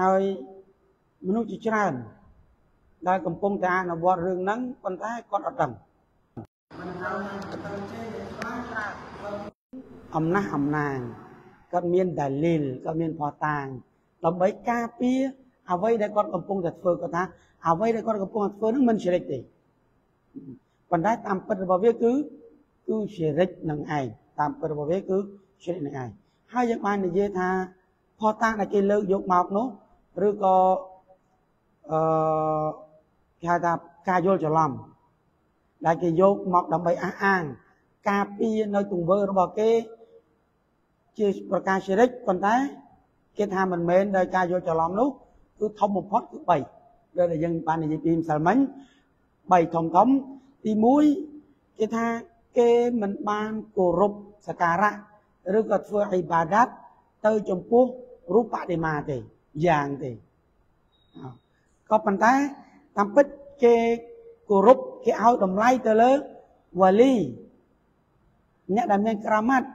ហើយមនុស្សជាច្រើន ដែលកំពុងតែអនុវត្តរឿងហ្នឹងប៉ុន្តែគាត់អត់ដឹងមិនត្រូវនឹងទៅជេរខ្លាំងខ្លាំងអំណះអំណាងគាត់មានដាលីលគាត់មានផតាងដើម្បីការពារអ្វីដែលគាត់កំពុងតែធ្វើគាត់ថាអ្វីដែលគាត់កំពុងតែធ្វើហ្នឹងមិនជារិចទេប៉ុន្តែតាមពិតរបស់វាគឺគឺជារិចនឹងឯងតាមពិតរបស់វាគឺជារិចនឹងឯងហើយយើងបាននិយាយថាផតាងដែលគេលើកយកមកនោះ ឬក៏អឺគេហៅថាការយល់ច្រឡំដែលគេយកមកដើម្បីអះអាង ការពារនៅទង្វើរបស់គេ ជាប្រការជារិចប៉ុន្តែគេថាមិនមែនដោយការយល់ច្រឡំនោះគឺធំបំផុតគឺ3ដែលយើងបាននិយាយពីម្សិលមិញ3ធំធំទី1គេថាគេមិនបានគោរពសក្ការៈឬក៏ធ្វើអ៊ីបាដាតទៅចំពោះរូបបដិមាទេ យ៉ាងទេក៏ប៉ុន្តែតាមពិតគេគោរពគេឲ្យតម្លៃទៅលើវ៉ាលីអ្នកដែលមានក្រាម៉ាត់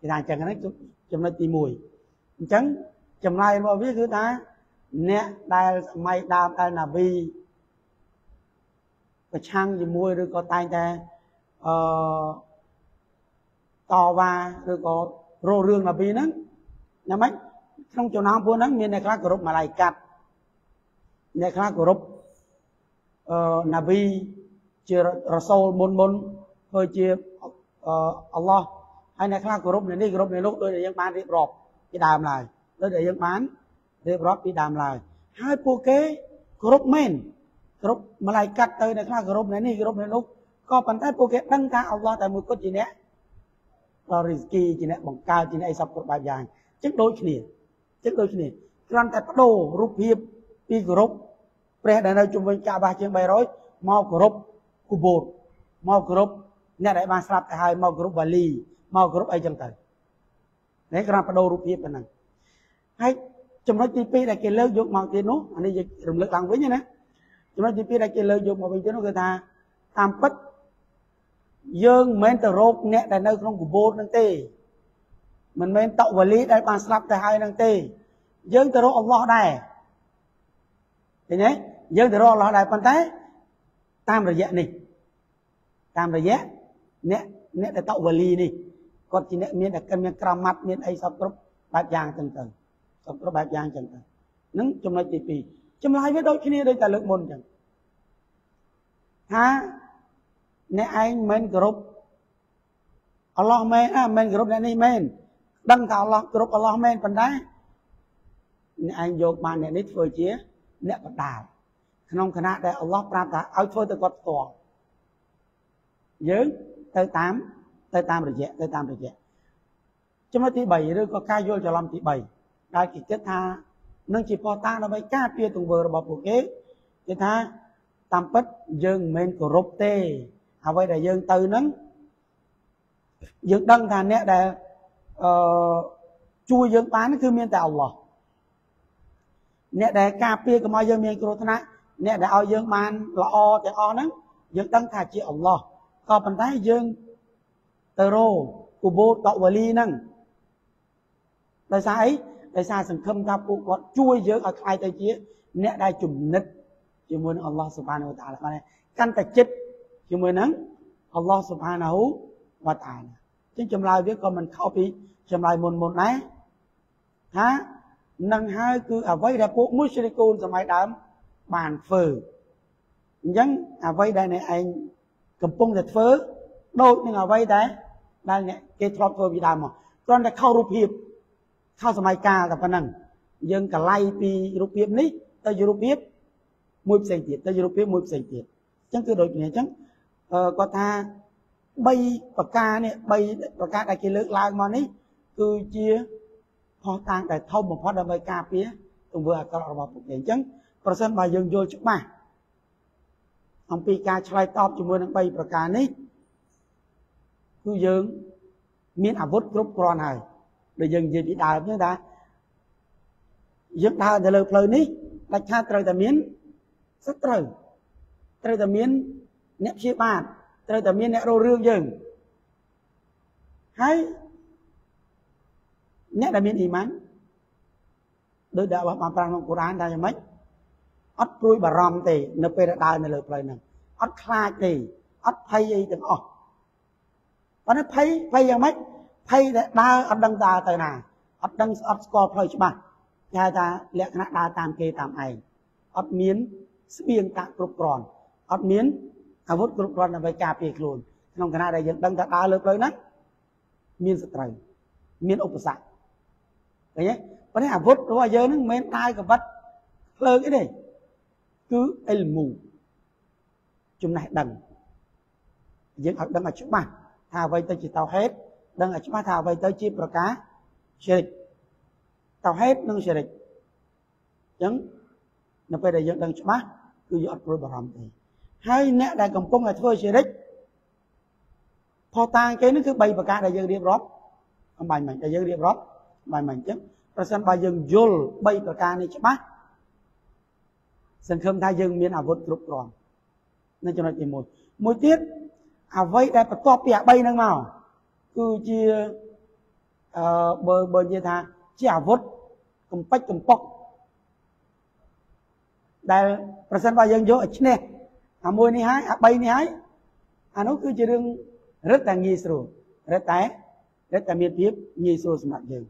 គេថាអញ្ចឹងហ្នឹងចំណុចទី1អញ្ចឹងចម្លើយរបស់វាគឺថាអ្នកដែលសម័យដើមដែលណាវីប្រឆាំងជាមួយឬក៏តែងតែអឺតវ៉ាឬក៏រោរឿងណាវីហ្នឹងណាម៉េច ក្នុងចំណោមពួកហ្នឹងមានអ្នកខ្លះគោរពម៉ាឡៃកាត់អ្នកខ្លះគោរពអឺណាវីជារ៉ាសូលមុនមុនធ្វើជាអល់ឡោះហើយអ្នកខ្លះគោរពនៅនេះគោរពនៅនោះដោយដែលយើងបានរៀបរាប់ពីដើមឡើយដោយដែលយើងបានរៀបរាប់ពីដើមឡើយហើយពួកគេគោរពមែនគោរពម្លាយកាត់ទៅអ្នកខ្លះគោរពនៅនេះគោរពនៅនោះក៏ប៉ុន្តែពួកគេដឹងថាអល់ឡោះតែមួយគត់ជាអ្នកដល់រីស្គីជាអ្នកបង្កើតជាអ្នកអីសពគ្រប់បែបយ៉ាងអញ្ចឹងដូចគ្នាអញ្ចឹងដូចគ្នាគ្រាន់តែបដូររូបភាពពីគោរពព្រះដែលនៅជុំវិញកាបាជាង300មកគោរពគូបូតមកគោរពអ្នកដែលបានស្លាប់ទៅហើយមកគោរពវ៉ាលីមកគ្រប់អីចឹងទៅនេះគ្រាន់បដូររូបភាពប៉ុណ្ណឹងហើយចំណុចទី2ដែលគេលើកយកមកទៀតនោះអានេះយើងរំលឹកឡើងវិញណាចំណុចទី2ដែលគេលើកយកមកវិញទៀតនោះគឺថាតាមពិតយើងមិនមែនទៅរកអ្នកដែលនៅក្នុងកបូតនឹងទេ មិនមែនតវលីដែលបានស្លាប់ទៅហើយនឹងទេ យើងទៅរកអល់ឡោះដែរឃើញទេយើងទៅរកអល់ឡោះដែរប៉ុន្តែ តាមរយៈនេះតាមរយៈអ្នកអ្នកដែលតវលីនេះគាត់ជាអ្នកមានតែមានក្រមាត់មានអីសពគ្រប់បែបយ៉ាងចឹងទៅសពគ្រប់បែបយ៉ាងចឹងទៅនឹងចំណុចទី2ចម្លើយវាដូចគ្នាដូចតែលើកមុនចឹងថាអ្នកឯងមិនគោរពអល់ឡោះមែនអ่าមិនគោរពអ្នកនេះមែន ដឹងថាអល់ឡោះគោរពអល់ឡោះមែនប៉ុន្តែអ្នកឯងយកបានអ្នកនេះធ្វើជាអ្នកបដាលក្នុងគណៈដែលអល់ឡោះប្រាប់ថាឲ្យធ្វើទៅគាត់ផ្ទាល់យើងទៅតាមទៅតាមរយៈទៅតាមរយៈចំណុចទី3ឬក៏ការយល់ច្រឡំទី3ដែលគេគិតថានឹងជាផតាដើម្បីការពារទង្វើរបស់ពួកគេគេថាតាមពិតយើងមិនមែនគោរពទេអ្វីដែលយើងទៅនឹងយើងដឹងថាអ្នកដែល អឺជួយយើងបានគឺមានតែអល់ឡោះអ្នកដែលការពារកុំឲ្យយើងមានគ្រោះថ្នាក់អ្នកដែលឲ្យយើងបានល្អទាំងអស់ហ្នឹងយើងដឹងថាជាអល់ឡោះក៏ប៉ុន្តែយើងទៅរោគូបូតវលីហ្នឹងដោយសារអីដោយសារសង្ឃឹមថាពួកគាត់ជួយយើងឲ្យខ្លាយទៅជាអ្នកដែលជំនិតជាមួយនឹងអល់ឡោះសុបានវតាឡាបានកាន់តែចិត្តជាមួយនឹងអល់ឡោះសុបានវតាឡា ចឹងចម្លើយវាក៏មិនខុសពីចម្លើយមុនមុនដែរថានឹងហើយគឺអ្វីដែលពួកមុស្លីកូនសម័យដើមបានធ្វើអញ្ចឹងអ្វីដែលអ្នកឯងកំពុងតែធ្វើដូចនឹងអ្វីដែលដែលអ្នកគេធ្លាប់ធ្វើពីដើមមកគ្រាន់តែខុសរូបភាពខុសសម័យកាលតែប៉ុណ្ណឹងយើងកលៃពីរូបភាពនេះទៅរូបភាពមួយផ្សេងទៀតទៅរូបភាពមួយផ្សេងទៀតអញ្ចឹងគឺដូចគ្នាអញ្ចឹងគាត់ថា 3ប្រការនេះ3ប្រការដែលគេលើកឡើងមកនេះគឺជាផុសតាងដែលធំបំផុតដើម្បីការពារទង្វើអាក្រក់របស់ពួកគេអញ្ចឹងប្រសិនបើយើងយល់ច្បាស់អំពីការឆ្លើយតបជាមួយនឹង3ប្រការនេះគឺយើងមានអាវុធគ្រប់គ្រាន់ហើយដែលយើងនិយាយពីដើមហ្នឹងថាយើងដើរទៅលើផ្លូវនេះដាច់ខាតត្រូវតែមានសត្រូវត្រូវតែមានអ្នកព្យាបាទ ត្រូវតែមានអ្នករស់រឿងយើងហើយអ្នកដែលមានអ៊ីម៉ានដោយដែលបានប្រាំក្នុងកូរ៉ានថាយ៉ាងម៉េចអត់ព្រួយបារម្ភទេ នៅពេលដែលដើរនៅលើផ្លូវហ្នឹងអត់ខ្លាចទេអត់ភ័យអីទាំងអស់ប៉ុន្តែភ័យភ័យយ៉ាងម៉េចភ័យដែលដើរអត់ដឹងដើរទៅណាអត់ដឹងអត់ស្គាល់ផ្លូវច្បាស់គេហៅថាលក្ខណៈដើរតាមគេតាមឯងអត់មានស្បៀងតាក់គ្រប់គ្រាន់អត់មាន អាវុធគ្រប់គ្រាន់ដើម្បីការពារខ្លួនក្នុងគណៈដែលយើងដឹងថាដើរលើផ្លូវហ្នឹងមានសត្រូវមានឧបសគ្គឃើញទេប៉ុន្តែអាវុធរបស់យើងហ្នឹងមិនមែនដើរកបិតភ្លើងអីទេគឺអិលមូចំណេះដឹងយើងឲ្យដឹងឲ្យច្បាស់ថាអ្វីទៅជាតោហេតដឹងឲ្យច្បាស់ថាអ្វីទៅជាប្រការជ្រិកតោហេតនិងជ្រិកអញ្ចឹងនៅពេលដែលយើងដឹងច្បាស់គឺយើងអត់ព្រួយបារម្ភទេ ហើយអ្នកដែលកំពុងតែធ្វើជ្រិកផតាងគេនេះគឺ3ប្រការដែលយើងរៀបរាប់អំបញ្ញមិញដែលយើងរៀបរាប់អំបញ្ញមិញអញ្ចឹងប្រសិនបើយើងយល់3ប្រការនេះច្បាស់សង្ឃឹមថាយើងមានអាវុធគ្រប់គ្រាន់នៅចំណុចទី1មួយទៀតអ្វីដែលបន្ទាប់ពីអា3ហ្នឹងមកគឺជាអឺបើបើនិយាយថាជាអាវុធកំពេចកំប៉ុកដែលប្រសិនបើយើងយកឲ្យឈ្នះ អាមួយនេះហើយអា3នេះហើយអានោះគឺជារឿងរឹតតែងាយស្រួលរឹតតែរឹតតែមានភាពងាយស្រួលសម្រាប់យើង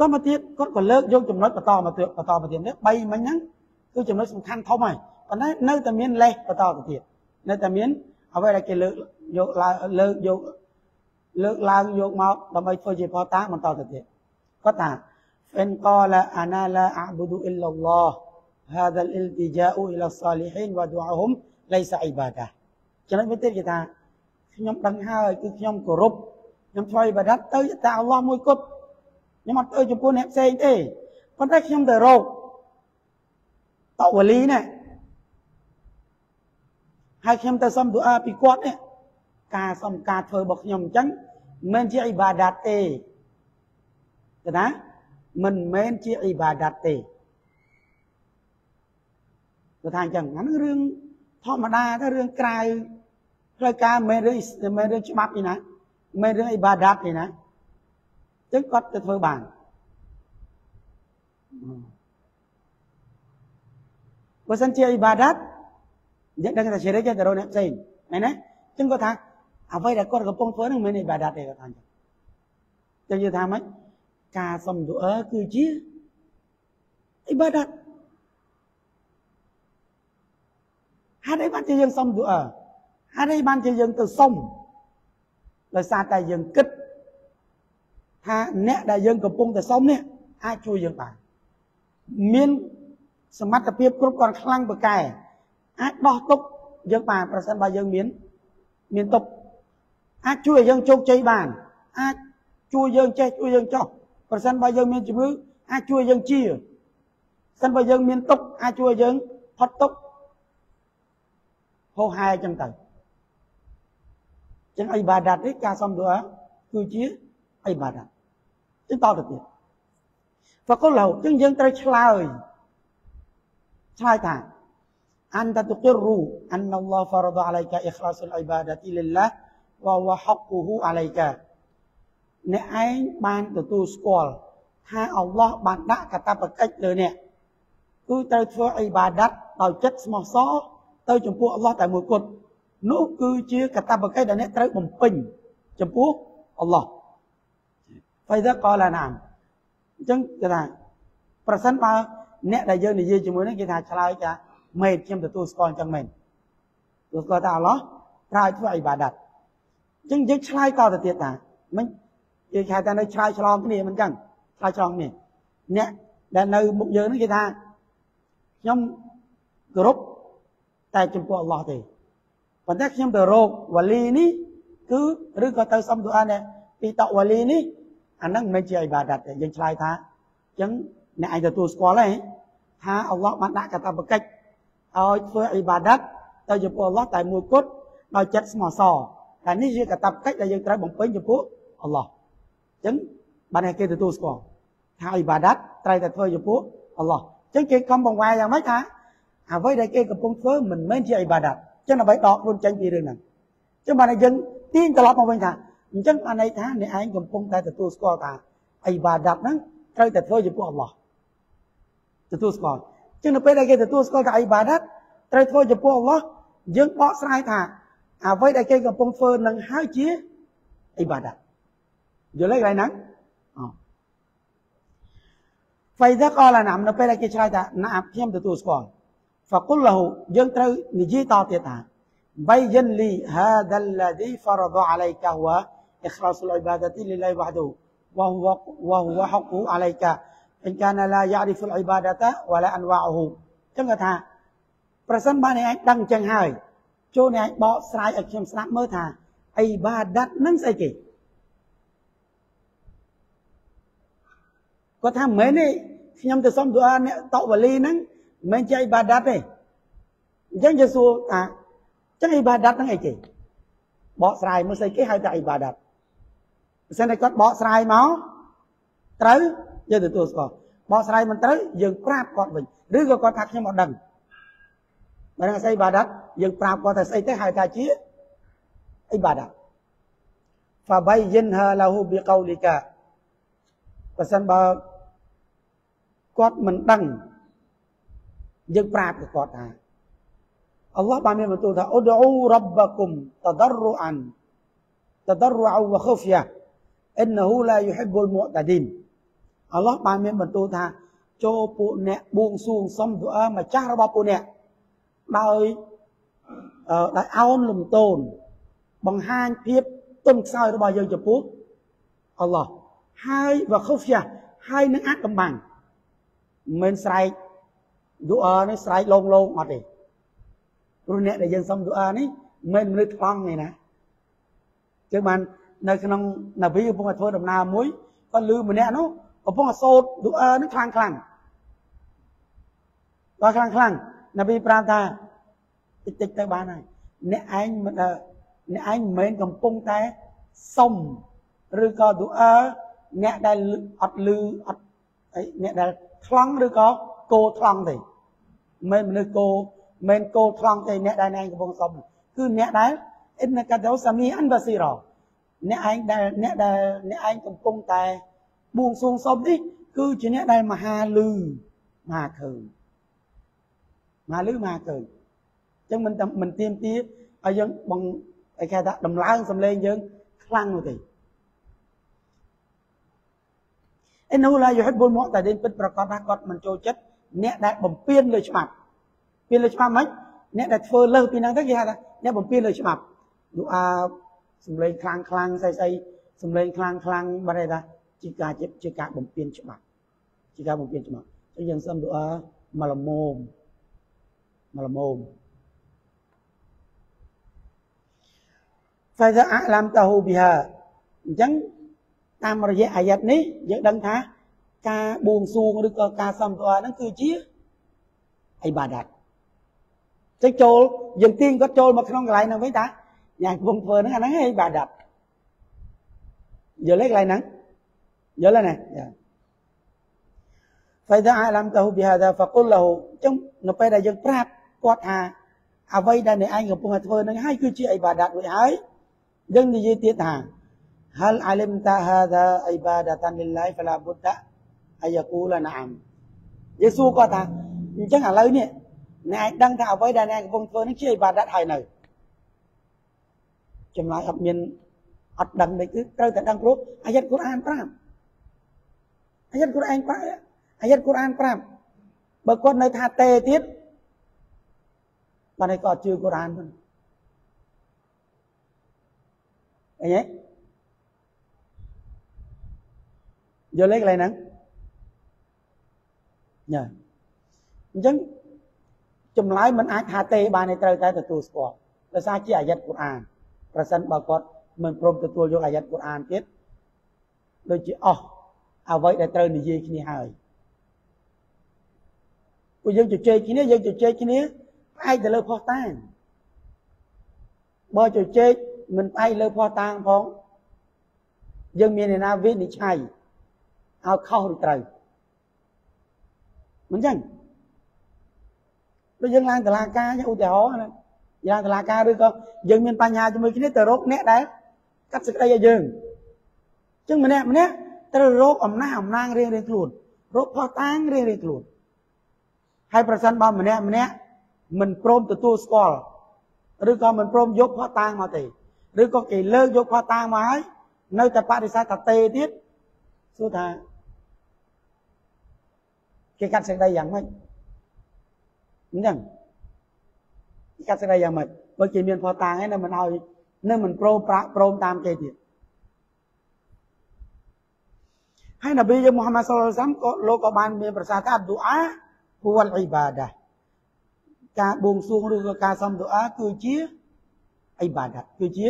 តមកទៀតគាត់ក៏លើកយកចំណុចបន្តមកទៀតបន្តមកទៀតនេះ3មិញហ្នឹងគឺចំណុចសំខាន់ធំហើយប៉ុន្តែនៅតែមានលេសបន្តទៅទៀតនៅតែមានអ្វីដែលគេលើកយកឡើងលើកយកលើកឡើងយកមកដើម្បីធ្វើជាផតាបន្តទៅទៀតគាត់ថា فإن قال أنا لا أعبد إلا الله هذا الالتجاء إلى الصالحين ودعاهم ليس عبادة ចំណុចមួយទៀតគេថាខ្ញុំដឹងហើយគឺខ្ញុំគោរពខ្ញុំធ្វើអ៊ីបាដាតទៅតែអល់ឡោះមួយគត់ខ្ញុំអត់ទៅចំពោះអ្នកផ្សេងទេប៉ុន្តែខ្ញុំទៅរកតវលីណាហើយខ្ញុំទៅសុំទូអាពីគាត់នេះការសុំការធ្វើរបស់ខ្ញុំអញ្ចឹងមិនជាអ៊ីបាដាតទេទេណាមិនមែនជាអ៊ីបាដាតទេ គាត់ថាអញ្ចឹងអានឹងរឿងធម្មតាទៅរឿងក្រៅផ្លូវការមិនមែនរឿងមិនមែនរឿងច្បាប់ទេណាមិនមែនរឿងអ៊ីបាដាតទេណាអញ្ចឹងគាត់ទៅធ្វើបានបើសិនជាអ៊ីបាដាតយើងដឹងថាជារិចទៅរកអ្នកផ្សេងមែនទេអញ្ចឹងគាត់ថាអ្វីដែលគាត់កំពុងធ្វើនឹងមិនមែនអ៊ីបាដាតទេគាត់ថាអញ្ចឹងចឹងយើងថាម៉េចការសុំទូអឺគឺជាអ៊ីបាដាត ហេតុអីបានជាយើងសុំទូអឺហេតុអីបានជាយើងទៅសុំដោយសារតែយើងគិតថាអ្នកដែលយើងកំពុងតែសុំនេះអាចជួយយើងបានមានសមត្ថភាពគ្រប់គ្រាន់ខ្លាំងបកែអាចដោះទុកយើងបានប្រសិនបើយើងមានមានទុកអាចជួយឲ្យយើងជោគជ័យបាន អាចជួយយើងចេះជួយយើងចោះប្រសិនបើយើងមានជំងឺអាចជួយយើងជាប្រសិនបើយើងមានទុកអាចជួយយើងផុតទុក ហោហែអញ្ចឹងទៅចឹងអ៊ីបាដាតនេះការសំដួគឺជាអ៊ីបាដាតចឹងតទៅទៀតបកុលឡូចឹងយើងត្រូវឆ្លើយឆ្លើយថា anta tuqirru anna Allah farada 'alaika ikhlasul ibadati lillah wa huwa haqquhu 'alaika អ្នកឯងបានទទួលស្គាល់ថាអល់ឡោះបានដាក់កតបកិច្ចលើអ្នកគឺត្រូវធ្វើអ៊ីបាដាតដោយចិត្តស្មោះសរ ទៅចំពោះអល់ឡោះតែមួយគត់នោះគឺជាកតបកិច្ចដែលអ្នកត្រូវបំពេញចំពោះអល់ឡោះហ្វៃដាកលាណាមអញ្ចឹងគេថាប្រសិនបើអ្នកដែលយើងនិយាយជាមួយនេះគេថាឆ្លើយថាមែនខ្ញុំទទួលស្គាល់អញ្ចឹងមែនទទួលស្គាល់ថាអល់ឡោះប្រើឲ្យធ្វើអ៊ីបាដាតអញ្ចឹងយើងឆ្លើយតទៅទៀតថាមិនគេហៅថានៅឆ្លើយឆ្លងគ្នាមិនចឹងឆ្លើយឆ្លងគ្នាអ្នកដែលនៅមុខយើងហ្នឹងគេថាខ្ញុំគោរព តែចំពោះអល់ឡោះទេប៉ុន្តែខ្ញុំទៅរកវ៉ាលីនេះគឺឬក៏ទៅសុំទូអានពីតវ៉ាលីនេះអាហ្នឹងមិនមែនជាអ៊ីបាដាតទេយើងឆ្លើយថាអញ្ចឹងអ្នកឯងទទួលស្គាល់ទេថាអល់ឡោះបានដាក់កាតព្វកិច្ចឲ្យធ្វើអ៊ីបាដាតទៅចំពោះអល់ឡោះតែមួយគត់ដោយចិត្តស្មោះសរតែនេះជាកាតព្វកិច្ចដែលយើងត្រូវបំពេញចំពោះអល់ឡោះអញ្ចឹងបានគេទទួលស្គាល់ថាអ៊ីបាដាតត្រូវតែធ្វើចំពោះអល់ឡោះអញ្ចឹងគេខំបង្វែរយ៉ាងម៉េចថា អ្វីដែលគេកំពុងធ្វើមិនមែនជាអ៊ីបាដាតចឹងដើម្បីដកខ្លួនចេញពីរឿងហ្នឹងចឹងបានយើងទាញត្រឡប់មកវិញថាអញ្ចឹងបានន័យថាអ្នកឯងកំពុងតែទទួលស្គាល់ថាអ៊ីបាដាតហ្នឹងត្រូវតែធ្វើចំពោះអល់ឡោះទទួលស្គាល់ចឹងនៅពេលដែលគេទទួលស្គាល់ថាអ៊ីបាដាតត្រូវធ្វើចំពោះអល់ឡោះយើងបកស្រាយថាអ្វីដែលគេកំពុងធ្វើនឹងហើយជាអ៊ីបាដាតយល់ទេកន្លែងហ្នឹងអ្វីដែលកលណាមនៅពេលដែលគេឆ្លើយថាណាប់ខ្ញុំទទួលស្គាល់ فقل له យើងត្រូវនិយាយតទៀតថា بين لي هذا الذي فرض عليك هو إخلاص العبادة لله وحده وهو وهو حقه عليك إن كان لا يعرف العبادة ولا أنواعه ចឹងគាត់ថាប្រសិនបើអ្នកឯងដឹងចឹងហើយចូលអ្នកឯងបកស្រាយឲ្យខ្ញុំស្ដាប់មើលថាអ៊ីបាដាតនឹងស្អីគេគាត់ថាមិនមែនទេខ្ញុំទៅសុំទូអាអ្នកតវលីហ្នឹង មិនមែនជាអ៊ីបាដាតទេអញ្ចឹងយើងសួរថាចឹងអ៊ីបាដាតហ្នឹងអីគេបកស្រាយមើលស្អីគេហៅថាអ៊ីបាដាតបើសិនតែគាត់បកស្រាយមកត្រូវយើងទទួលស្គាល់បកស្រាយមិនត្រូវយើងប្រាប់គាត់វិញឬក៏គាត់ថាខ្ញុំអត់ដឹងបើនឹងស្អីបាដាតយើងប្រាប់គាត់ថាស្អីទៅហៅថាជាអ៊ីបាដាត فبينها له بقولك បើសិនបើគាត់មិនដឹង យើងប្រាប់គាត់ថាអល់ឡោះបានមានបន្ទូលថាអ៊ូឌូរ៉បគុមតដរអានតដរអវខហ្វយ៉ាអ៊ីនហ៊ូឡាយុហ៊ីបុលមុតាឌីនអល់ឡោះបានមានបន្ទូលថាចូលពួកអ្នកបួងសួងសុំទូអាម្ចាស់របស់ពួកអ្នកដោយដោយអោនលំទោនបង្ហាញភាពទុនខ្សោយរបស់យើងចំពោះអល់ឡោះហើយវខហ្វយ៉ាហើយនឹងអាចកំបាំងមិនមែនស្រែក ឌូអានេះស្រែកលងលងអត់ទេព្រោះអ្នកដែលយើងសុំឌូអានេះមិនមែនមនុស្សថ្លង់ទេណាចឹងបាននៅក្នុងនប៊ីកំពុងតែធ្វើដំណើរមួយគាត់លឺម្នាក់នោះកំពុងតែសូត្រឌូអានេះខ្លាំងខ្លាំងដល់ខ្លាំងខ្លាំងនប៊ីប្រាប់ថាតិចតិចទៅបានហើយអ្នកឯងមិនអ្នកឯងមិនមែនកំពុងតែសុំឬក៏ឌូអាអ្នកដែលអត់លឺអត់អ្នកដែលថ្លង់ឬក៏គោថ្លង់ទេ មិនមនុស្សគោមិនគោថ្លង់ទេអ្នកដែលឯងកំពុងសុំគឺអ្នកដែលអ៊ីនកាដោសាមីអានបាស៊ីរ៉អ្នកឯងដែលអ្នកដែលអ្នកឯងកំពុងតែបួងសួងសុំនេះគឺជាអ្នកដែលមហាលឺមហាឃើញមហាលឺមហាឃើញអញ្ចឹងមិនមិនទៀមទាឲ្យយើងបងឲ្យគេថាដំឡើងសំឡេងយើងខ្លាំងនោះទេអ៊ីនូឡាយូហ៊ីបុលមុតាឌីនពិតប្រកបថាគាត់មិនចូលចិត្ត អ្នកដែលបំពេញលើច្បាប់ពៀនលើច្បាប់មិនអ្នកដែលធ្វើលើសពីហ្នឹងទៅគេហៅថាអ្នកបំពេញលើច្បាប់ឌូអាសំឡេងខ្លាំងខ្លាំងស្អីស្អីសំឡេងខ្លាំងខ្លាំងបាត់ទេថាជាការជាការបំពេញច្បាប់ជាការបំពេញច្បាប់អញ្ចឹងយើងសុំឌូអាមកលមមមកលមម فإذا أعلمته بها អញ្ចឹងតាមរយៈអាយ៉ាត់នេះយើងដឹងថា ការបួងសួងឬក៏ការសំទោហ្នឹងគឺជាអ៊ីបាដាតចឹងចូលយើងទាញគាត់ចូលមកក្នុងកន្លែងហ្នឹងវិញតាញ៉ាំកំពុងធ្វើហ្នឹងអាហ្នឹងអ៊ីបាដាតយល់ទេកន្លែងហ្នឹងយល់ទេណាយ៉ា فإذا علمته بهذا فقل له ចឹងនៅពេលដែលយើងប្រាប់គាត់ថាអ្វីដែលអ្នកឯងកំពុងតែធ្វើហ្នឹងហើយគឺជាអ៊ីបាដាតរួចហើយយើងនិយាយទៀតថា hal alimta hadha ibadatan lillahi fala budda ayakula na'am យេស៊ូគាត់ថាអញ្ចឹងឥឡូវនេះអ្នកឯងដឹងថាអ្វីដែលអ្នកកំពុងធ្វើនេះជាអ៊ីបាដាតហើយនៅចម្លើយអត់មានអត់ដឹងដូចគឺត្រូវតែដឹងព្រោះអាយ៉ាត់កូរ៉ានប្រាប់អាយ៉ាត់កូរ៉ានប្រាប់អាយ៉ាត់កូរ៉ានប្រាប់បើគាត់នៅថាតេទៀតបានឯងក៏ជឿកូរ៉ានហ្នឹងអីហ៎យល់ទេកន្លែងហ្នឹង ញ៉ាអញ្ចឹងចម្លើយมันអាចថាទេបានទេត្រូវតែទទួលស្គាល់ដោយសារជាអាយ៉ាត់កូរ៉ានប្រសិនបើគាត់មិនព្រមទទួលយកអាយ៉ាត់កូរ៉ានទៀតដូចជាអស់អ្វីដែលត្រូវនិយាយគ្នាហើយពួកយើងជជែកគ្នាយើងជជែកគ្នាផ្អែកទៅលើផុសតាងបើជជែកមិនផ្អែកលើផុសតាងផងយើងមានអ្នកណាវិនិច្ឆ័យឲ្យខុសឬត្រូវ មិនចឹងដូចយើងឡើងតឡាការឧទាហរណ៍ណាយ៉ាងតឡាការឬក៏យើងមានបញ្ហាជាមួយគ្នាទៅរកអ្នកដែលកាត់សេចក្តីឲ្យយើងអញ្ចឹងម្នាក់ម្នាក់ត្រូវរកអំណះអំណាងរៀងរៀងខ្លួនរកផោះតាងរៀងរៀងខ្លួនហើយប្រសិនបើម្នាក់ម្នាក់មិនព្រមទទួលស្គាល់ឬក៏មិនព្រមយកផោះតាងមកទេឬក៏គេលើកយកផោះតាងមកហើយនៅតែបដិសេធថាទេទៀតសួរថា គេកាត់សេចក្តីយ៉ាងម៉េចអញ្ចឹងគេកាត់សេចក្តីយ៉ាងម៉េចបើគេមានផោះតាងហើយនៅមិនឲ្យនៅមិនព្រមប្រាក់ព្រមតាមគេទៀតហើយនប៊ីយើងមូហាម៉ាត់សុលឡាមក៏លោកក៏បានមានប្រសាសន៍ថាឌូអាហួលអ៊ីបាដាការបួងសួងឬក៏ការសំឌូអាគឺជាអ៊ីបាដាគឺជា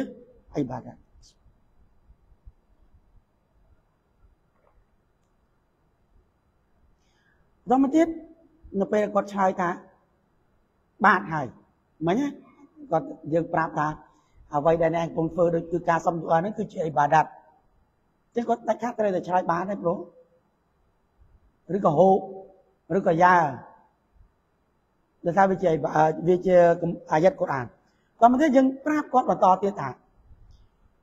អ៊ីបាដា ដល់មកទៀតនៅពេលគាត់ឆ្លើយថាបាទហើយមិញគាត់យើងប្រាប់ថាអ្វីដែលអ្នកកំពុងធ្វើដូចគឺការសំដៅហ្នឹងគឺជាអ៊ីបាដាតចឹងគាត់ដាច់ខាតត្រូវតែឆ្លើយបានទេប្រូឬក៏ហូបឬក៏យ៉ាដោយសារវាជាវាជាអាយ៉ាត់កូរ៉ានតោះមកទៀតយើងប្រាប់គាត់បន្តទៀតថា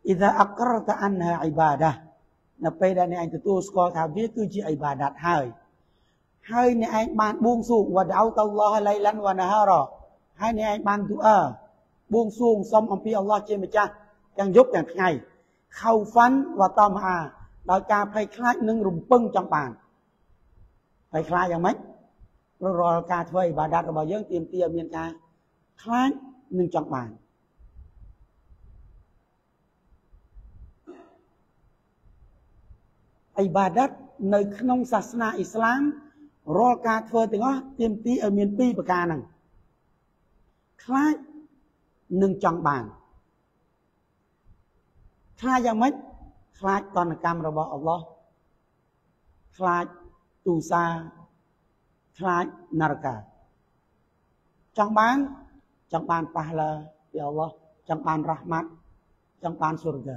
អ៊ីដាអក្រតអានហាអ៊ីបាដានៅពេលដែលអ្នកឯងទទួលស្គាល់ថាវាគឺជាអ៊ីបាដាតហើយ ហើយអ្នកឯងបានបួងសួងវ៉ាដៅតអល់ឡោះឡៃឡាន់វ៉ាណាហារ៉ហើយអ្នកឯងបានទូអើបួងសួងសុំអំពីអល់ឡោះជាម្ចាស់ទាំងយប់ទាំងថ្ងៃខៅហ្វាន់វ៉ាតំអាដោយការភ័យខ្លាចនិងរំពឹងចង់បានភ័យខ្លាចយ៉ាងម៉េចព្រោះរាល់ការធ្វើអ៊ីបាដាតរបស់យើងទាមទារមានការខ្លាចនិងចង់បានអ៊ីបាដាតនៅក្នុងសាសនាអ៊ីស្លាម រាល់ការធ្វើទាំងអស់ទាមទារឲ្យមានពីរប្រការហ្នឹងខ្លាចនិងចង់បានខ្លាចយ៉ាងម៉េចខ្លាចតនកម្មរបស់អល់ឡោះខ្លាចទូសាខ្លាចនរកាចង់បានចង់បានប៉ះឡាពីអល់ឡោះចង់បានរ៉ាហ្មាត់ចង់បានសុរហ្គា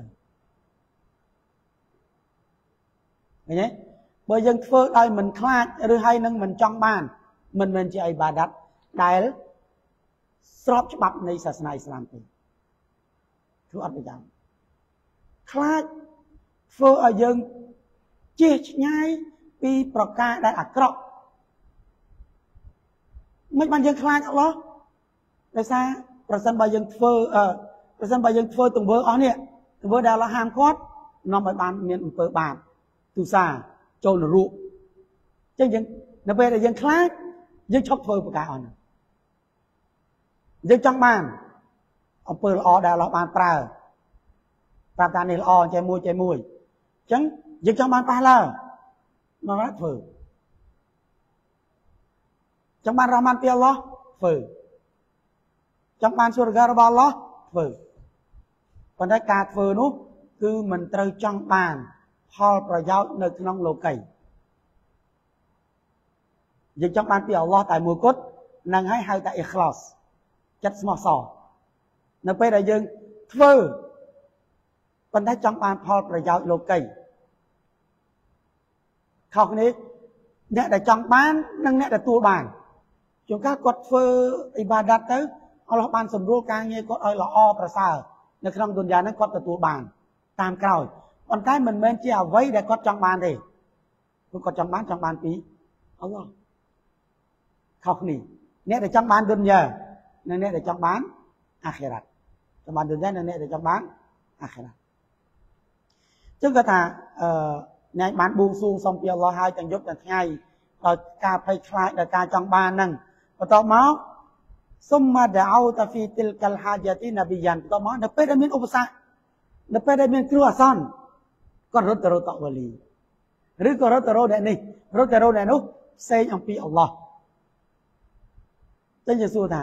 ឃើញទេ បើយើងធ្វើដោយមិនខ្លាចឬហើយនឹងមិនចង់បានមិនមែនជាអ៊ីបាដាតដែលស្របច្បាប់នៃសាសនាអ៊ីស្លាមទេធ្វើអត់ប្រយោជន៍ខ្លាចធ្វើឲ្យយើងជៀសឆ្ងាយពីប្រការដែលអាក្រក់មិនបានយើងខ្លាចអល់ឡោះដោយសារប្រសិនបើយើងធ្វើអឺប្រសិនបើយើងធ្វើទង្វើអស់នេះទង្វើដែលអល់ឡោះហាមគាត់នាំឲ្យបានមានអំពើបាបទុសា ចូលនរកអញ្ចឹងយើងនៅពេលដែលយើងខ្លាចយើងឈប់ធ្វើប្រការអស់ហ្នឹងយើងចង់បានអំពើល្អដែលអល់ឡោះបានប្រើប្រាប់ថានេះល្អចេះមួយចេះមួយអញ្ចឹងយើងចង់បានប៉ះឡើងមកណាធ្វើចង់បានរ៉ហ្មានពីអល់ឡោះធ្វើចង់បានសុរហ្គារបស់អល់ឡោះធ្វើប៉ុន្តែការធ្វើនោះគឺមិនត្រូវចង់បាន ផលប្រយោជន៍នៅក្នុងលោកីយើងចង់បានពីអល់ឡោះតែមួយគត់នឹងហើយហៅថាអ៊ីខ្លោសចិត្តស្មោះសរនៅពេលដែលយើងធ្វើប៉ុន្តែចង់បានផលប្រយោជន៍លោកីខុសគ្នាអ្នកដែលចង់បាននិងអ្នកដែលទទួលបានជួនកាលគាត់ធ្វើអ៊ីបាដាតទៅអល់ឡោះបានសម្រួលការងារគាត់ឲ្យល្អប្រសើរនៅក្នុងទុនយ៉ាហ្នឹងគាត់ទទួលបានតាមក្រោយ ប៉ុន្តែមិនមែនជាអ្វីដែលគាត់ចង់បានទេព្រោះគាត់ចង់បានចង់បានពីអល់ឡោះខុសគ្នាអ្នកដែលចង់បានទុនយ៉ានិងអ្នកដែលចង់បានអាខិរ៉ាត់ចង់បានទុនយ៉ានិងអ្នកដែលចង់បានអាខិរ៉ាត់ចឹងគាត់ថាអឺអ្នកបានបួងសួងសុំពីអល់ឡោះហើយទាំងយប់ទាំងថ្ងៃដោយការភ័យខ្លាចដោយការចង់បានហ្នឹងបន្ទាប់មកសុំមកដៅតាហ្វីទិលកលហាជាទីនប៊ីយ៉ានបន្ទាប់មកនៅពេលដែលមានឧបសគ្គនៅពេលដែលមានគ្រោះអាសន្ន គាត់រត់ទៅរកតវលីឬក៏រត់ទៅរកអ្នកនេះរត់ទៅរកអ្នកនោះផ្សេងអំពីអល់ឡោះចឹងជាសួរថា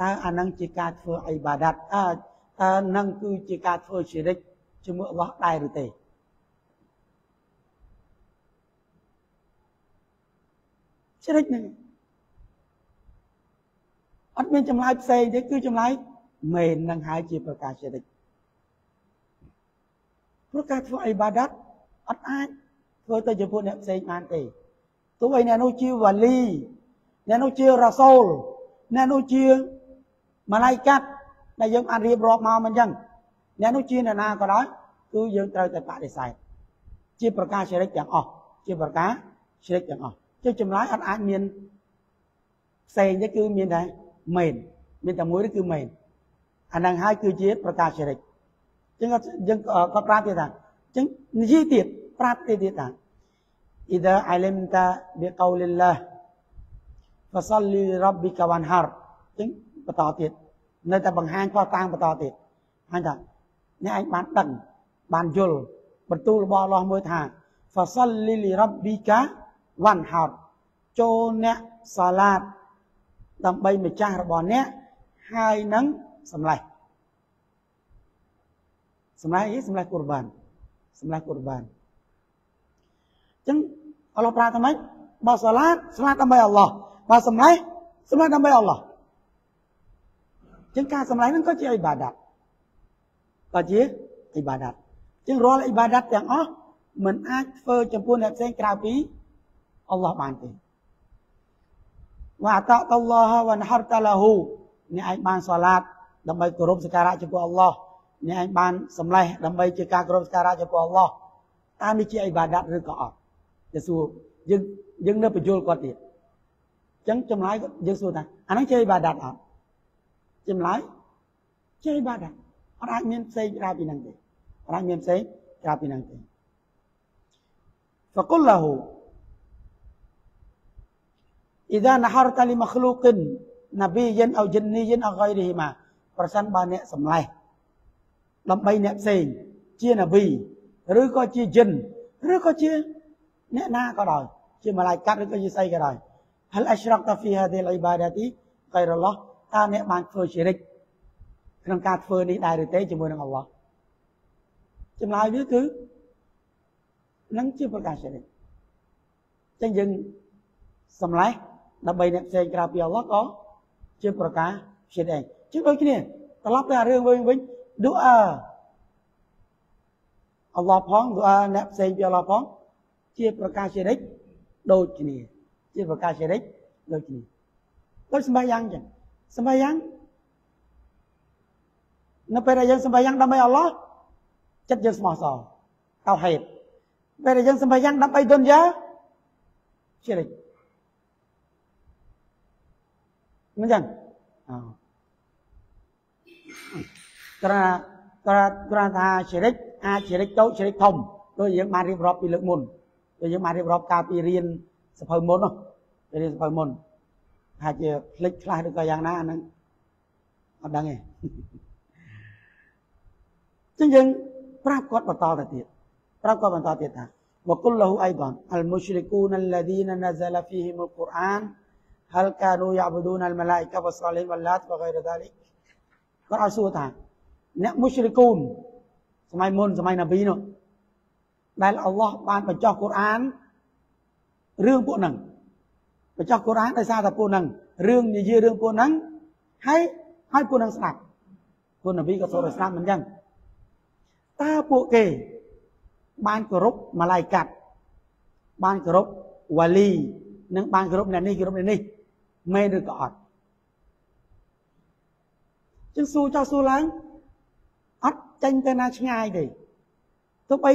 តើអានឹងជាការធ្វើអ៊ីបាដាតអើតើនឹងគឺជាការធ្វើជារិកជាមួយអល់ឡោះដែរឬទេជ្រិចហ្នឹងអត់មានចម្លើយផ្សេងទេគឺចម្លើយមែននឹងហើយជាប្រការជ្រិច ព្រោះការធ្វើអ៊ីបាដាតអត់អាចធ្វើទៅចំពោះអ្នកផ្សេងបានទេទោះបីអ្នកនោះជាវ៉ាលីអ្នកនោះជារ៉ាសូលអ្នកនោះជាម៉ាឡៃកាត់ដែលយើងអាចរៀបរាប់មកមិនអញ្ចឹងអ្នកនោះជាអ្នកណាក៏ដោយគឺយើងត្រូវតែបដិសេធជាប្រការជ្រិចទាំងអស់ជាប្រការជ្រិចទាំងអស់ចុះចម្លើយអត់អាចមានផ្សេងទេគឺមានតែមែនមានតែមួយគឺមែនអានឹងហើយគឺជាប្រកាសចរិតអញ្ចឹងយើងក៏ប្រាប់ទៀតថាអញ្ចឹងនិយាយទៀតប្រាប់ទៀតទៀតថា إذا علمت بقول الله فصل لربك وانحر អញ្ចឹងបន្តទៀតនៅតែបង្ហាញផ្ោះតាំងបន្តទៀតហើយថាអ្នកឯងបានដឹងបានយល់បន្ទូលរបស់អល់ឡោះមួយថា فصل لربك វ៉ាន់ហោតចូលអ្នកសាឡាតដើម្បីម្ចាស់របស់អ្នកហើយនឹងសម្លេះ សម្លេះអីសម្លេះកូរបានសម្លេះកូរបានអញ្ចឹងអល់ឡោះប្រាថ្មិចបើសាឡាតសាឡាតដើម្បីអល់ឡោះបើសម្លេះសម្លេះដើម្បីអល់ឡោះអញ្ចឹងការសម្លេះហ្នឹងក៏ជាអ៊ីបាដាតក៏ជាអ៊ីបាដាតអញ្ចឹងរាល់អ៊ីបាដាតទាំងអស់មិនអាចធ្វើចំពោះអ្នកផ្សេងក្រៅពីអល់ឡោះបានទេវ៉ាតអល់ឡោះវ៉ានហរតាឡាហ៊ូអ្នកឯងបានសាឡាតដើម្បីគោរពសក្ការៈចំពោះអល់ឡោះ អ្នកឯងបានសម្លេះដើម្បីជាការគោរពសក្ការៈចំពោះអល់ឡោះតើនេះជាអ៊ីបាដាតឬក៏អត់ទៅសួរយើងយើងនៅបញ្យល់គាត់ទៀតអញ្ចឹងចម្លើយយើងសួរថាអាហ្នឹងជាអ៊ីបាដាតអត់ចម្លើយជាអ៊ីបាដាតអត់អាចមានផ្សេងក្រៅពីហ្នឹងទេអត់អាចមានផ្សេងក្រៅពីហ្នឹងទេ فقل له إذا نحرت لمخلوق نبيا أو جنيا أو غيرهما ប្រសិនបើអ្នកសម្លេះ ដើម្បីអ្នកផ្សេងជានប៊ីឬក៏ជាយិនឬក៏ជាអ្នកណាក៏ដោយជាម៉ាឡៃកាត់ឬក៏ជាស្អីក៏ដោយហលអស្រកតាហ្វីហាឌីលអ៊ីបាដាទីកៃរឡោះតើអ្នកបានធ្វើជារិកក្នុងការធ្វើនេះដែរឬទេជាមួយនឹងអល់ឡោះចម្លើយវាគឺនឹងជាប្រកាសជារិកចឹងយើងសម្លេះដើម្បីអ្នកផ្សេងក្រៅពីអល់ឡោះក៏ជាប្រការជាដែរជាដូចគ្នាត្រឡប់ទៅអារឿងវិញវិញ ឌូអាអល់ឡោះផងឌូអាអ្នកផ្សេងពីអល់ឡោះផង ជាប្រការជារិចដូចគ្នា ជាប្រការជារិចដូចគ្នាដូចសម្បយ៉ាងចឹងសម្បយ៉ាងនៅពេលដែលយើងសម្បយ៉ាងដើម្បីអល់ឡោះចិត្តយើងស្មោះសរតោហេតុពេលដែលយើងសម្បយ៉ាងដើម្បីទុនយ៉ាជារិចមិនចឹងអ ក្រៅក្រៅក្រៅថាជ្រិកអាចជ្រិកតូចជ្រិកធំដូចយើងបានរៀបរាប់ពីលើកមុនដូចយើងបានរៀបរាប់កាលពីរៀនសភៅមុននោះរៀនសភៅមុនថាជាផ្លិចខ្លះឬក៏យ៉ាងណាអាហ្នឹងអត់ដឹងទេចឹងយើងប្រាប់គាត់បន្តទៅទៀតប្រាប់គាត់បន្តទៀតថា وقل له أيضا المشركون الذين نزل فيهم القرآن هل كانوا يعبدون الملائكة والصالحين واللات وغير ذلك គាត់ឲ្យសួរថា អ្នកមុស្រិកូនសម័យមុនសម័យណាប៊ីនោះដែលអល់ឡោះបានបញ្ចុះកូរ៉ានរឿងពួកហ្នឹងបញ្ចុះកូរ៉ានដោយសារតែពួកហ្នឹងរឿងនិយាយរឿងពួកហ្នឹងហើយហើយពួកហ្នឹងស្ដាប់ពួកណាប៊ីក៏សូមស្ដាប់មិនអញ្ចឹងតើពួកគេបានគោរពម៉ាឡៃកាត់បានគោរពវ៉ាលីនិងបានគោរពអ្នកនេះគោរពអ្នកនេះមែនឬក៏អត់ចឹងសួរចោលសួរឡើងអត់ ចេញទៅណាឆ្ងាយទេទោះបី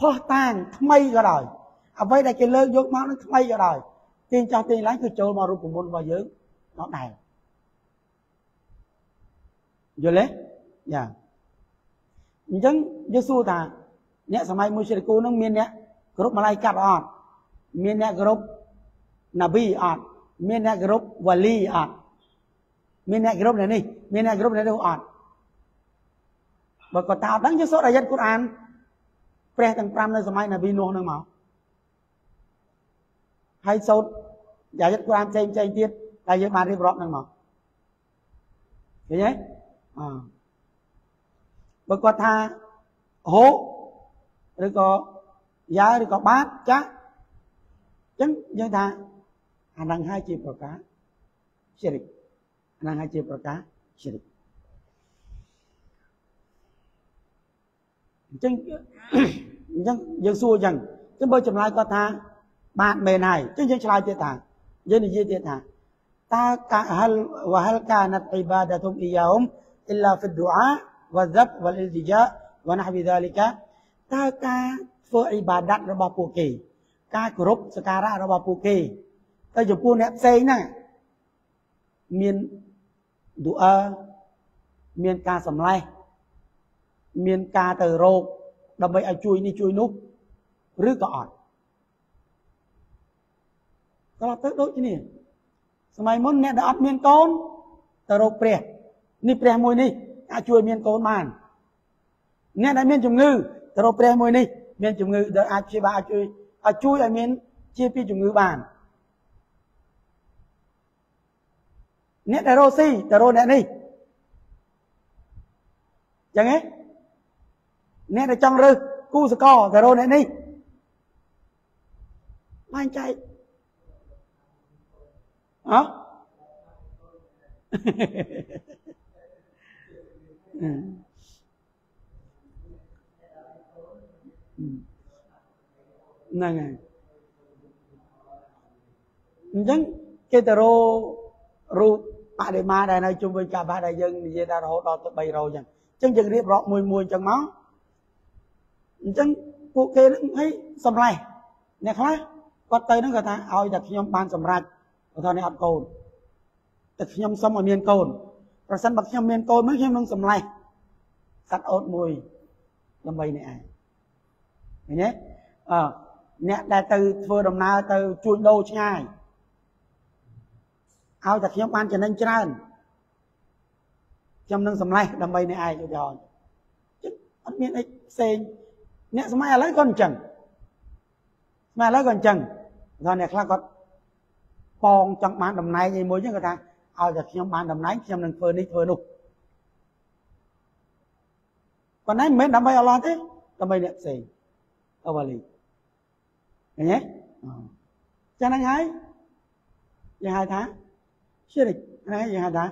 ផោះតាងថ្មីក៏ដោយអ្វីដែលគេលើកយកមកនឹងថ្មីក៏ដោយទាញចោះទាញឡើងគឺចូលមករូបមន្តរបស់យើងដល់ដែរយល់ទេយ៉ាអញ្ចឹងយើងសួរថាអ្នកសម័យមួយជ្រិគូនឹងមានអ្នកគ្រប់ម៉ាឡៃកាត់អត់មានអ្នកគ្រប់ណាប៊ីអត់មានអ្នកគ្រប់វ៉ាលីអត់មានអ្នកគ្រប់នេះមានអ្នកគ្រប់នេះអត់ បើគាត់តើអត់ដឹងយើងសូត្រអាយ៉ាត់កូរ៉ានព្រះទាំង5នៅសម័យនប៊ីនោះនឹងមកហើយសូត្រយ៉ាយិតក្រានផ្សេងផ្សេងទៀតតែយើងបានរៀបរាប់ហ្នឹងមកឃើញទេអបើគាត់ថាហូឬក៏យ៉ាឬក៏បាតចាស់អញ្ចឹងយើងថាអានឹងហើយជាប្រការជ្រិកអានឹងហើយជាប្រការជ្រិក អញ្ចឹងអញ្ចឹងយើងសួរអញ្ចឹងអញ្ចឹងបើចម្លើយគាត់ថាបាទមែនហើយអញ្ចឹងយើងឆ្លើយទៀតថាយើងនិយាយទៀតថាតើកាហលវហលកាណាត់អ៊ីបាដាតុមអ៊ីយ៉ាហុមអ៊ីឡាហ្វីឌូអាវ៉ាហ្សាប់វ៉ាលអ៊ីលទីជាវ៉ាណាហ្វីដាលីកាតើការធ្វើអ៊ីបាដាតរបស់ពួកគេ ការគោរពសក្ការៈរបស់ពួកគេទៅចំពោះអ្នកផ្សេងហ្នឹងមានឌូអឺមានការសម្លេះ មានការទៅរោគដើម្បីឲ្យជួយនេះជួយនោះឬក៏អត់ត្រឡប់ទៅដូចគ្នាសម័យមុនអ្នកដែលអត់មានកូនទៅរកព្រះនេះព្រះមួយនេះអាចជួយមានកូនបានអ្នកដែលមានជំងឺទៅរកព្រះមួយនេះមានជំងឺដែលអាចព្យាបាលអាចជួយឲ្យជួយឲ្យមានជាពីជំងឺបានអ្នកដែលរស់ស៊ីទៅរកអ្នកនេះចឹងហ៎ អ្នកដែលចង់រើសគូសកលទៅរកអ្នកនេះបែងចែកអោហ្នឹងហើយអញ្ចឹងគេទៅរករូបបដិមាដែលនៅជុំវិញកាបាដែលយើងនិយាយដល់រហូតដល់ទៅ300អញ្ចឹងអញ្ចឹងយើងរៀបរាប់មួយមួយអញ្ចឹងមក អញ្ចឹងពួកគេនឹងឲ្យសម្លេះអ្នកខ្លះគាត់ទៅហ្នឹងគាត់ថាឲ្យតែខ្ញុំបានសម្រេចគាត់ថានេះអត់កូនតែខ្ញុំសុំឲ្យមានកូនប្រសិនបើខ្ញុំមានកូនមកខ្ញុំនឹងសម្លេះសត្វអូតមួយដើម្បីនេះឯងឃើញទេអឺអ្នកដែលទៅធ្វើដំណើរទៅជួញដូរឆ្ងាយឲ្យតែខ្ញុំបានចំណេញច្រើនខ្ញុំនឹងសម្លេះដើម្បីនេះឯងឧទាហរណ៍អត់មានអីផ្សេង អ្នកសម័យឥឡូវក៏អញ្ចឹងសម័យឥឡូវក៏អញ្ចឹងដល់អ្នកខ្លះគាត់ប៉ងចង់បានតំណែងអីមួយចឹងគាត់ថាឲ្យតែខ្ញុំបានតំណែងខ្ញុំនឹងធ្វើនេះធ្វើនោះប៉ុន្តែមិនមែនដើម្បីអល់ឡោះទេដើម្បីអ្នកផ្សេងអវលីឃើញទេចឹងហ្នឹងហើយយើងហៅថា syirik ហ្នឹងយើងហៅថា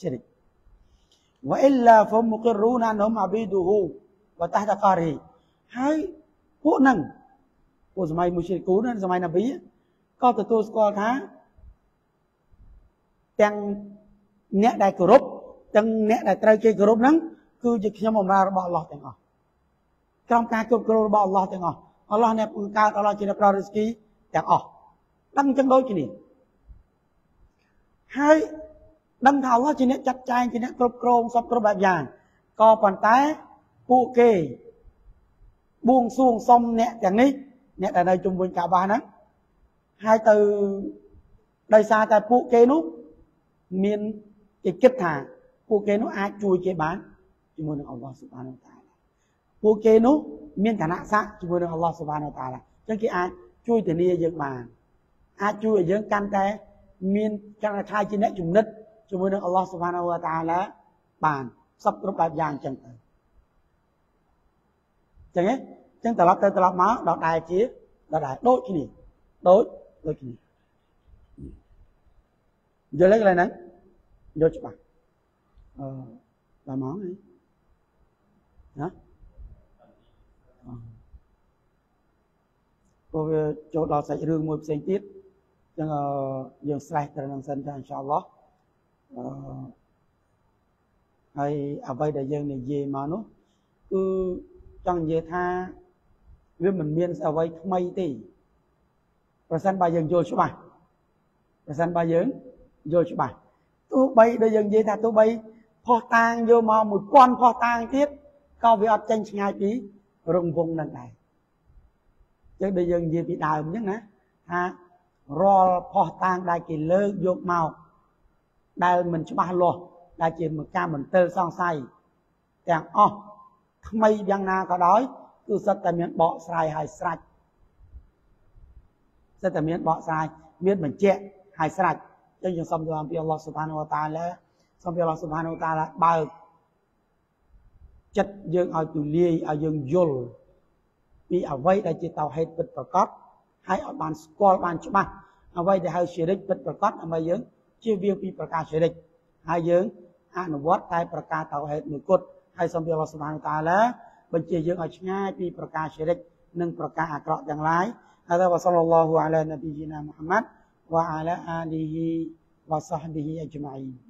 syirik wa illa fa muqirruna annahum abiduhu wa tahta qari ហើយពួកហ្នឹងពួកសម័យមុស្លីគូនសម័យនប៊ីក៏ទទួលស្គាល់ថាទាំងអ្នកដែលគោរពទាំងអ្នកដែលត្រូវគេគោរពហ្នឹងគឺជាខ្ញុំបម្រើរបស់អល់ឡោះទាំងអស់ក្រោមការគ្រប់គ្រងរបស់អល់ឡោះទាំងអស់អល់ឡោះអ្នកបង្កើតអល់ឡោះជាអ្នកប្រោរិស្គីទាំងអស់ដឹងចឹងដូចគ្នាហើយដឹងថាអល់ឡោះជាអ្នកចាត់ចែងជាអ្នកគ្រប់គ្រងសពគ្រប់បែបយ៉ាងក៏ប៉ុន្តែពួកគេ បួងសួងសុំអ្នកទាំងនេះអ្នកដែលនៅជុំវិញកាបាហ្នឹងហើយទៅដោយសារតែពួកគេនោះមានគេគិតថាពួកគេនោះអាចជួយគេបានជាមួយនឹងអល់ឡោះសុបានតាឡាពួកគេនោះមានឋានៈស័ក្តិជាមួយនឹងអល់ឡោះសុបានតាឡាអញ្ចឹងគេអាចជួយធានាយើងបានអាចជួយឲ្យយើងកាន់តែមានចង់ថាជាអ្នកជំនិតជាមួយនឹងអល់ឡោះសុបានតាឡាបានសពគ្រប់បែបយ៉ាងអញ្ចឹងទៅ ចឹងហ៎ចឹងត្រឡប់ទៅត្រឡប់មកដល់ដែរជាដល់ដែរដូចគ្នាដូចដូចគ្នាយល់ទេកន្លែងហ្នឹងយល់ច្បាស់អឺដល់ម៉ោងហីណាព្រោះវាចូលដល់សាច់រឿងមួយផ្សេងទៀតចឹងយើងស្រេះទៅនឹងសិនចាអ៊ីនសាអល់ឡោះអឺហើយអ្វីដែលយើងនិយាយមកនោះគឺ ចង់និយាយថាវាមិនមានអ្វីថ្មីទេប្រសិនបើយើងយល់ច្បាស់ប្រសិនបើយើងយល់ច្បាស់ទោះបីដែលយើងនិយាយថាទោះបីផោះតាងយកមក1000ផោះតាងទៀតក៏វាអត់ចេញឆ្ងាយពីរង្វង់នឹងដែរចឹងដែលយើងនិយាយពីដើមអញ្ចឹងណាថារាល់ផោះតាងដែលគេលើកយកមកដែលមិនច្បាស់លាស់ដែលជាការមន្ទិលសង្ស័យទាំងអស់ ថ្មីយ៉ាងណាក៏ដោយគឺសិតតែមានបកស្រាយហើយស្រេចសិតតែមានបកស្រាយមានបញ្ជាក់ហើយស្រេចចឹងយើងសូមទូលពីអល់ឡោះស៊ុបហានវតាឡាសូមពីអល់ឡោះស៊ុបហានវតាឡាបើកចិត្តយើងឲ្យទូលាយឲ្យយើងយល់ពីអ្វីដែលជាតោហេតពិតប្រកបហើយឲ្យបានស្គាល់បានច្បាស់អ្វីដែលហៅជារិចពិតប្រកបដើម្បីយើងជៀសវាងពីប្រការជារិចហើយយើងអនុវត្តតែប្រការតោហេតមួយគត់ ហើយសូមពីអល់ឡោះសុបហានតាឡាបញ្ជាយើងឲ្យឆ្ងាយពីប្រការឈិរិកនិងប្រការអាក្រក់ទាំងឡាយហើយវ៉ាសលឡោះអាឡានប៊ីជីណាមូហាម៉ាត់វ៉ាអាឡាអាលីហ៊ីវ៉ាសាហ្ប៊ីហ៊ីអ៊ីជ្មាអ៊ីន